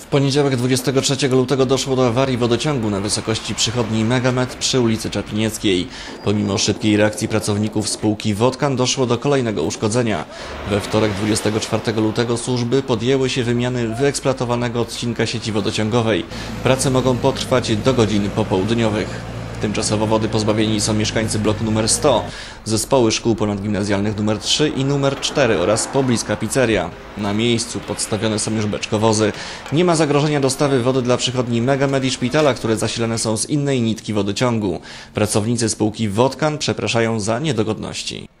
W poniedziałek 23 lutego doszło do awarii wodociągu na wysokości przychodni Megamet przy ulicy Czapinieckiej. Pomimo szybkiej reakcji pracowników spółki Wodkan doszło do kolejnego uszkodzenia. We wtorek 24 lutego służby podjęły się wymiany wyeksploatowanego odcinka sieci wodociągowej. Prace mogą potrwać do godzin popołudniowych. Tymczasowo wody pozbawieni są mieszkańcy bloku numer 100, zespoły szkół ponadgimnazjalnych numer 3 i numer 4 oraz pobliska pizzeria. Na miejscu podstawione są już beczkowozy. Nie ma zagrożenia dostawy wody dla przychodni Megamed i szpitala, które zasilane są z innej nitki wodociągu. Pracownicy spółki Wodkan przepraszają za niedogodności.